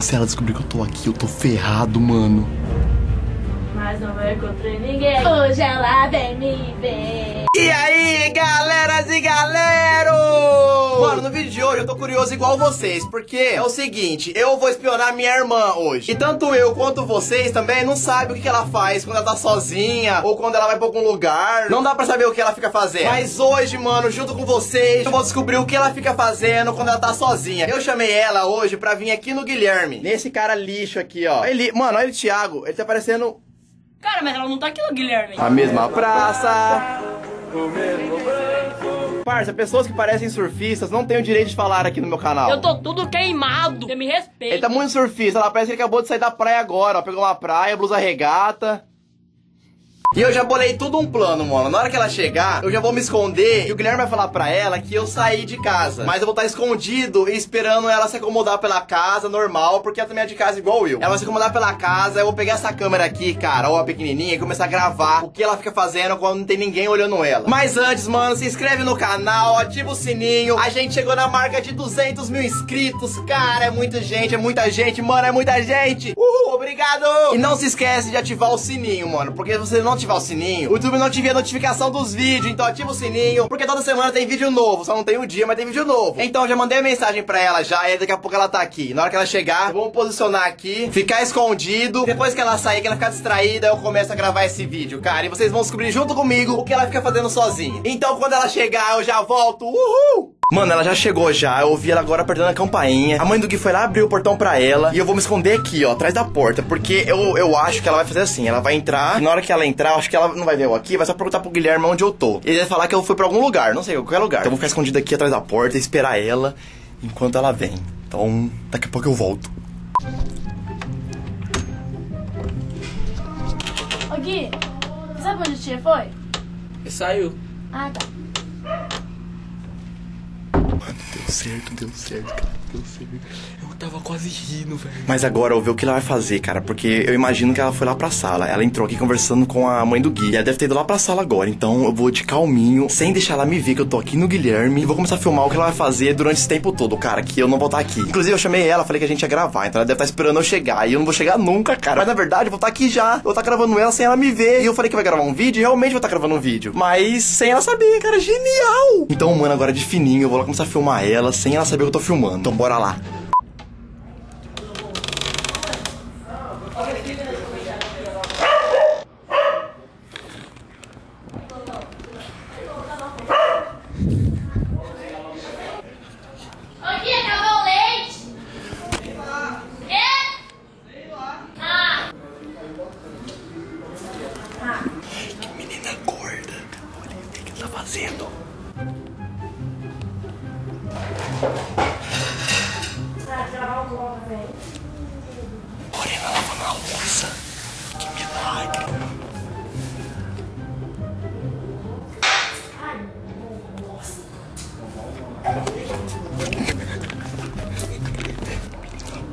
Se ela descobrir que eu tô aqui, eu tô ferrado, mano. Mas não encontrei ninguém. Hoje ela vem me ver. E aí, galeras e galero! Mano, no vídeo de hoje eu tô curioso igual vocês, porque é o seguinte, eu vou espionar minha irmã hoje. E tanto eu quanto vocês também não sabem o que que ela faz quando ela tá sozinha ou quando ela vai pra algum lugar. Não dá pra saber o que ela fica fazendo. Mas hoje, mano, junto com vocês, eu vou descobrir o que ela fica fazendo quando ela tá sozinha. Eu chamei ela hoje pra vir aqui no Guilherme, nesse cara lixo aqui, ó. Ele, mano, olha o Thiago, ele tá parecendo Cara, mas ela não tá aqui no Guilherme. a mesma praça. Parça, pessoas que parecem surfistas não têm o direito de falar aqui no meu canal. Eu tô tudo queimado. Você me respeita. Ele tá muito surfista, lá parece que ele acabou de sair da praia agora, ó. Pegou uma praia, blusa regata. E eu já bolei tudo um plano, mano. Na hora que ela chegar, eu já vou me esconder e o Guilherme vai falar pra ela que eu saí de casa. Mas eu vou estar escondido esperando ela se acomodar pela casa, normal, porque ela também é de casa igual eu. Ela vai se acomodar pela casa, eu vou pegar essa câmera aqui, cara, ó, a pequenininha, e começar a gravar o que ela fica fazendo quando não tem ninguém olhando ela. Mas antes, mano, se inscreve no canal, ativa o sininho. A gente chegou na marca de 200 mil inscritos, cara, é muita gente, é muita gente, mano, é muita gente. Uhul, obrigado! E não se esquece de ativar o sininho, mano, porque você não ativar o sininho, o YouTube não te envia notificação dos vídeos, então ativa o sininho, porque toda semana tem vídeo novo, só não tem o dia, mas tem vídeo novo. Então já mandei a mensagem pra ela já, e daqui a pouco ela tá aqui. Na hora que ela chegar, vamos posicionar aqui, ficar escondido. Depois que ela sair, que ela ficar distraída, eu começo a gravar esse vídeo, cara. E vocês vão descobrir junto comigo o que ela fica fazendo sozinha. Então quando ela chegar, eu já volto. Uhul! Mano, ela já chegou já, eu ouvi ela agora apertando a campainha. A mãe do Gui foi lá abrir o portão pra ela. E eu vou me esconder aqui, ó, atrás da porta. Porque eu, eu acho que ela vai fazer assim: ela vai entrar. E na hora que ela entrar, eu acho que ela não vai ver eu aqui, vai só perguntar pro Guilherme onde eu tô. Ele vai falar que eu fui pra algum lugar, não sei, qualquer lugar. Então eu vou ficar escondido aqui atrás da porta e esperar ela enquanto ela vem. Então, daqui a pouco eu volto. Ô Gui, sabe onde a tia foi? E saiu. Ah, tá. Mano, deu certo, deu certo, cara. Deu certo. Eu tava quase rindo, velho. Mas agora eu vou ver o que ela vai fazer, cara. Porque eu imagino que ela foi lá pra sala. Ela entrou aqui conversando com a mãe do Gui. Ela deve ter ido lá pra sala agora. Então eu vou de calminho, sem deixar ela me ver que eu tô aqui no Guilherme. E vou começar a filmar o que ela vai fazer durante esse tempo todo, cara. Que eu não vou estar aqui. Inclusive, eu chamei ela, falei que a gente ia gravar. Então ela deve estar esperando eu chegar. E eu não vou chegar nunca, cara. Mas na verdade, eu vou estar aqui já. Eu vou estar gravando ela sem ela me ver. E eu falei que vai gravar um vídeo. E realmente vou estar gravando um vídeo. Mas sem ela saber, cara. Genial! Então, mano, agora de fininho, eu vou lá começar a filmar ela sem ela saber que eu tô filmando. Então bora lá. Ela lavando a louça. Que milagre.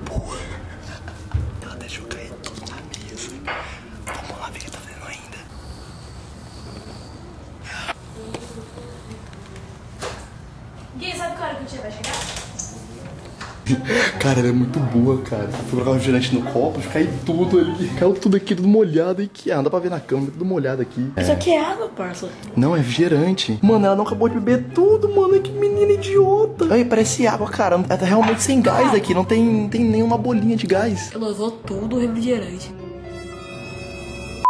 Boa. Ela deixou cair tudo na mesa. Vamos lá ver o que tá ainda. Gui, sabe que hora que o tia vai chegar? Cara, ela é muito boa, cara. Fui colocar um refrigerante no copo, caiu tudo ali. Caiu tudo aqui, tudo molhado. E que ah, não dá pra ver na câmera, tudo molhado aqui. Isso aqui é água, parça. Não, é refrigerante. Mano, ela não acabou de beber tudo, mano. Que menina idiota. Ai, parece água, cara. Ela tá realmente sem gás aqui. Não tem, não tem nenhuma bolinha de gás. Ela usou tudo o refrigerante.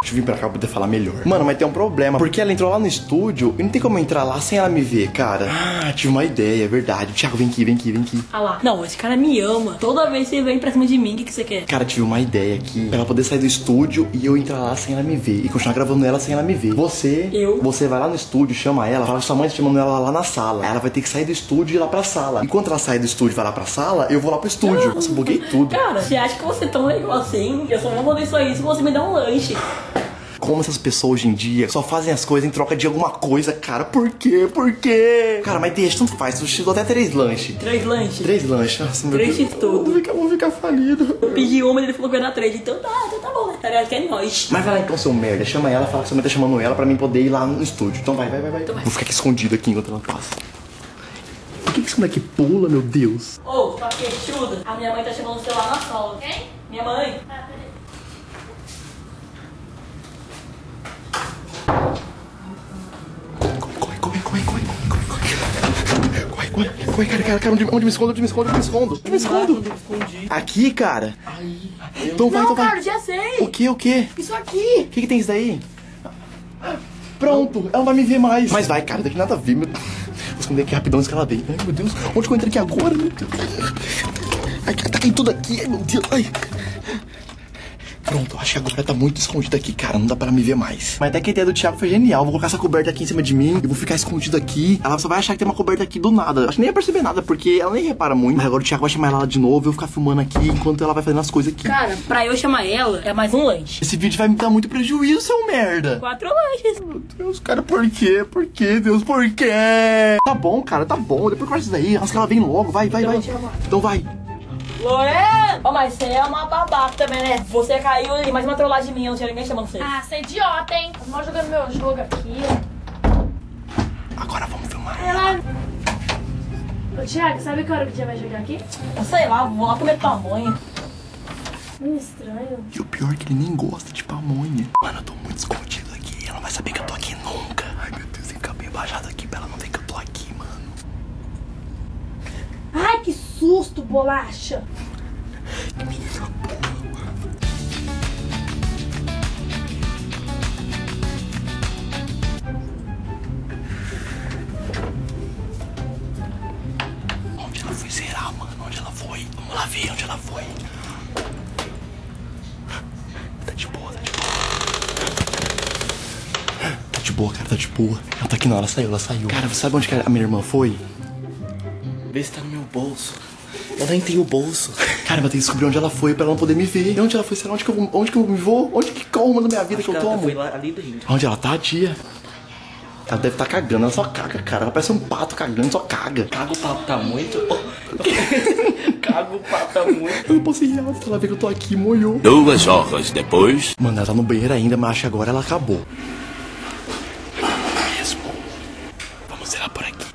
Deixa eu vir pra cá pra poder falar melhor. Mano, mas tem um problema. Porque ela entrou lá no estúdio e não tem como eu entrar lá sem ela me ver, cara. Ah, tive uma ideia, é verdade. Thiago, vem aqui, vem aqui, vem aqui. Ah lá. Não, esse cara me ama. Toda vez que ele vem pra cima de mim, o que, que você quer? Cara, tive uma ideia aqui. Pra ela poder sair do estúdio e eu entrar lá sem ela me ver. E continuar gravando ela sem ela me ver. Você. Eu? Você vai lá no estúdio, chama ela, fala que sua mãe tá chamando ela lá na sala. Ela vai ter que sair do estúdio e ir lá pra sala. Enquanto ela sai do estúdio e vai lá pra sala, eu vou lá pro estúdio. Nossa, buguei tudo. Cara, você acha que você é tão legal assim? Eu só vou fazer só isso se você me der um lanche. Como essas pessoas hoje em dia só fazem as coisas em troca de alguma coisa, cara. Por quê? Por quê? Cara, mas deixa, tanto faz. Tu chegou até três lanches. Três lanches. Três lanches. Nossa, meu Três Deus. de tudo. Eu vou ficar, eu vou ficar falido. Eu pedi uma e ele falou que ia dar três. Então tá, então tá bom, né? Tá ligado que é nóis. Mas vai lá então, seu merda. Chama ela, fala que sua mãe tá chamando ela pra mim poder ir lá no estúdio. Então vai, vai, vai, vai. Então vai. Vou ficar aqui escondido aqui enquanto ela passa. Fique que esse moleque pula, meu Deus? Ô, sua queixuda. A minha mãe tá chamando o celular na sala. Quem? Minha mãe. Ah, peraí. Corre, corre, corre, corre, corre, corre. Corre, cara, cara, cara, onde, onde me escondo, onde me escondo, onde me escondo? Onde me escondo? Aqui, cara. Então vai, Não, então vai. cara, já sei. O que, o que? Isso aqui. O que, que tem isso daí? Pronto, ela não vai me ver mais. Mas vai, cara, daqui nada a ver. Meu... Vou esconder aqui rapidão antes que ela vem. Ai, meu Deus, onde que eu entrei aqui agora, meu Deus? Ai, tá caindo tudo aqui, ai, meu Deus. Ai. Pronto, acho que agora tá muito escondido aqui, cara. Não dá pra me ver mais. Mas até que a ideia do Thiago foi genial. Vou colocar essa coberta aqui em cima de mim. Eu vou ficar escondido aqui. Ela só vai achar que tem uma coberta aqui do nada. Acho que nem ia perceber nada, porque ela nem repara muito. Mas agora o Thiago vai chamar ela de novo. Eu vou ficar filmando aqui enquanto ela vai fazendo as coisas aqui. Cara, pra eu chamar ela, é mais um lanche. Esse vídeo vai me dar muito prejuízo, seu merda. Quatro lanches. Meu Deus, cara, por quê? Por quê, Deus, por quê? Tá bom, cara, tá bom. Depois corta isso daí. Acho que ela vem logo. Vai, vai, vai. Então vai. Lorena! Ó, mas você é uma babaca também, né? Você caiu ali, mais uma trollagem minha, não tinha ninguém chamando você. Ah, você é idiota, hein? Tô mal jogando meu jogo aqui. Agora vamos filmar. Ela... Ô, Thiago, sabe que hora que o dia vai chegar aqui? Eu sei lá, vou lá comer pamonha. Hum, estranho. E o pior é que ele nem gosta de pamonha. Mano, eu tô muito escondido aqui. Ela não vai saber que eu tô aqui nunca. Ai, meu Deus, tem que ficar bem baixado aqui pra ela não ver que eu tô aqui, mano. Ai, que susto, bolacha. Onde ela foi será, mano? Onde ela foi? Vamos lá ver onde ela foi. Tá de boa, tá de boa. Tá de boa, cara, tá de boa. Ela tá aqui não, ela saiu, ela saiu. Cara, você sabe onde que a minha irmã foi? Vê se tá no meu bolso. Eu nem tenho bolso. Cara, vai ter que descobrir onde ela foi pra ela não poder me ver. E onde ela foi? Será onde que eu, vou- onde que eu me vou? Onde que qual rumo da minha vida que eu tomo? foi lá ali dentro. Onde ela tá, tia? Ela deve estar tá cagando, ela só caga, cara. Ela parece um pato cagando, só caga. Cago o papo tá muito. Cago o papo tá muito. Eu não posso ir se ela ver que eu tô aqui, molhou. Duas horas depois. Mano, ela tá no banheiro ainda, mas acho que agora ela acabou. Mesmo. Vamos zerar por aqui.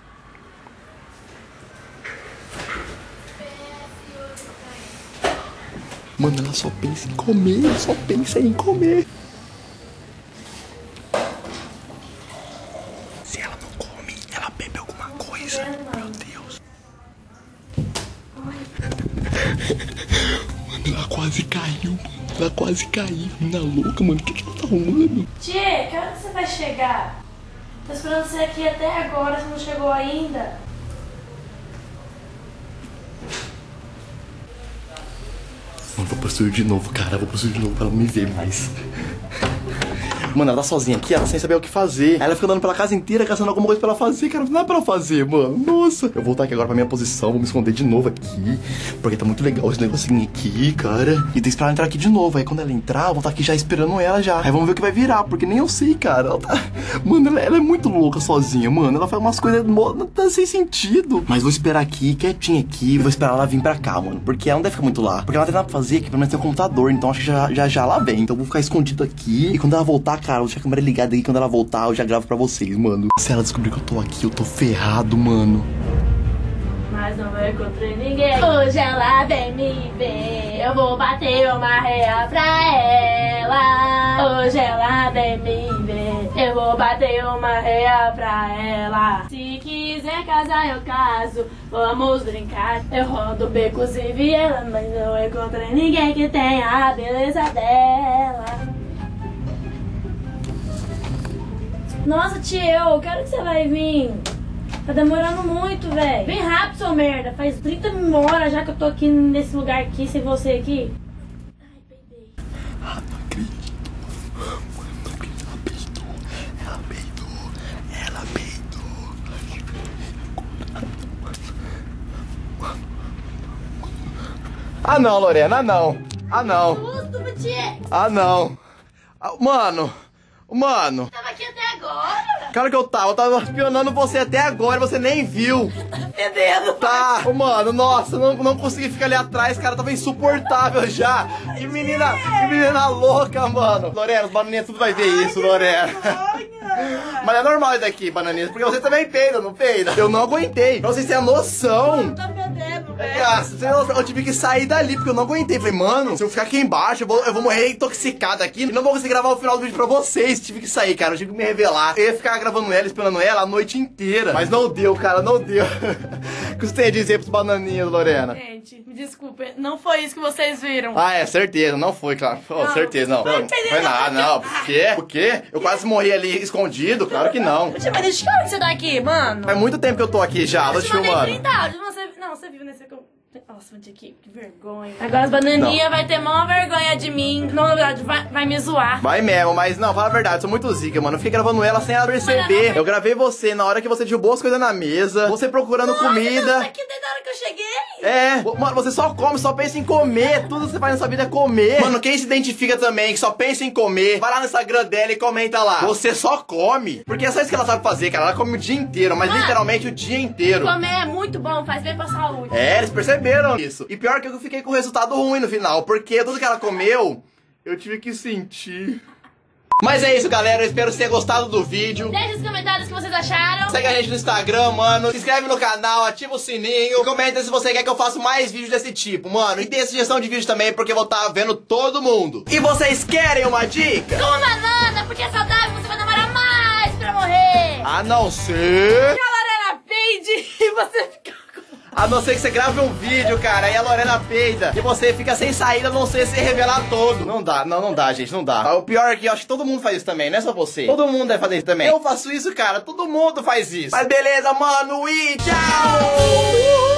Mano, ela só pensa em comer, só pensa em comer. Se ela não come, ela bebe alguma coisa. Meu Deus. Mano, ela quase caiu, mano. Ela quase caiu. Menina louca, mano. O que, que ela tá arrumando? Tchê, que hora que você vai chegar? Tô esperando você aqui até agora, você não chegou ainda. Vou possuir de novo, cara. Vou possuir de novo pra ela me ver mais. Mano, ela tá sozinha aqui, ela sem saber o que fazer. Aí ela fica andando pela casa inteira, caçando alguma coisa pra ela fazer, cara. Não é pra fazer, mano. Nossa. Eu vou voltar aqui agora pra minha posição, vou me esconder de novo aqui. Porque tá muito legal esse negocinho aqui, cara. E tem que esperar ela entrar aqui de novo. Aí quando ela entrar, eu vou estar aqui já esperando ela já. Aí vamos ver o que vai virar, porque nem eu sei, cara. Ela tá. Mano, ela, ela é muito louca sozinha, mano. Ela faz umas coisas não tá sem sentido. Mas vou esperar aqui, quietinha aqui. Vou esperar ela vir pra cá, mano. Porque ela não deve ficar muito lá. Porque ela tem nada pra fazer aqui, pelo menos tem um computador. Então acho que já já, já ela vem. Então eu vou ficar escondido aqui. E quando ela voltar, cara, deixar a câmera ligada aí. Quando ela voltar, eu já gravo pra vocês, mano. Se ela descobrir que eu tô aqui, eu tô ferrado, mano. Mas não encontrei ninguém. Hoje ela vem me ver. Eu vou bater uma real pra ela. Hoje ela vem me ver. Eu vou bater uma real pra ela. Se quiser casar, eu caso. Vamos brincar. Eu rodo becos e viela. Mas não encontrei ninguém que tenha a beleza dela. Nossa, tio, eu quero que você vai vir. Tá demorando muito, velho. Vem rápido, seu merda. Faz 30 horas já que eu tô aqui nesse lugar aqui, sem você aqui. Ai, peidei. Ah, não acredito. Mano, não acredito. Ela peidou. Ela peidou. Ela peidou. Ah não, Lorena, ah não. Ah não. Ah não. Ah, Mano, mano. Tava aqui agora. Cara que eu tava, eu tava espionando você até agora e você nem viu. Fedendo. Tá, mano, nossa, não, não consegui ficar ali atrás, cara, tava insuportável já. Que menina, que menina louca, mano. Lorena, os barulhinhos tudo vai ver isso, Lorena. Mas é normal isso daqui, bananinha, porque você também peida, não peida? Eu não aguentei. Pra vocês terem a noção. Tá velho. Ah, noção, eu tive que sair dali, porque eu não aguentei. Falei, mano, se eu ficar aqui embaixo, eu vou, eu vou morrer intoxicado aqui e não vou conseguir gravar o final do vídeo pra vocês. Tive que sair, cara, eu tive que me revelar. Eu ia ficar gravando ela, esperando ela a noite inteira. Mas não deu, cara, não deu. O que você tem a dizer pros bananinhas, Lorena? Gente, me desculpe, não foi isso que vocês viram. Ah, é, certeza, não foi, claro. Oh, Não, certeza, não. Não foi na nada, não. Por quê? Por quê? Eu quase morri ali escondido, claro que não. Mas deixa que hora que você tá aqui, mano? Faz muito tempo que eu tô aqui já, tô Eu te te filmando. 30 áudios, você... Não, você viu nesse... Nossa, onde aqui? Que vergonha. Agora as bananinhas vai ter maior vergonha de mim. Não, na verdade, vai, vai me zoar. Vai mesmo, mas não, fala a verdade, sou muito zica, mano. Eu fiquei gravando ela sem ela perceber. Eu gravei você na hora que você derrubou as coisas na mesa, você procurando Nossa, comida. tá aqui desde a hora que eu cheguei. É, mano, você só come, só pensa em comer. Tudo que você faz nessa vida é comer. Mano, quem se identifica também, que só pensa em comer, vai lá no Instagram dela e comenta lá. Você só come. Porque é só isso que ela sabe fazer, cara. Ela come o dia inteiro, mas Mano, literalmente o dia inteiro. Comer é muito bom, faz bem pra saúde. É, eles perceberam isso. E pior que eu fiquei com resultado ruim no final, porque tudo que ela comeu, eu tive que sentir. Mas é isso, galera. Eu espero que vocês tenham gostado do vídeo. Deixe nos comentários o que vocês acharam. Segue a gente no Instagram, mano. Se inscreve no canal, ativa o sininho. Comenta se você quer que eu faça mais vídeos desse tipo, mano. E dê sugestão de vídeo também, porque eu vou estar vendo todo mundo. E vocês querem uma dica? Coma banana, porque é saudável, você vai demorar mais pra morrer. A não ser. A Lorena peide e você fica. A não ser que você grave um vídeo, cara, e a Lorena peida. E você fica sem saída, a não ser se revelar todo. Não dá, não, não dá, gente, não dá. O pior é que eu acho que todo mundo faz isso também, não é só você. Todo mundo deve fazer isso também. Eu faço isso, cara, todo mundo faz isso. Mas beleza, mano, e tchau!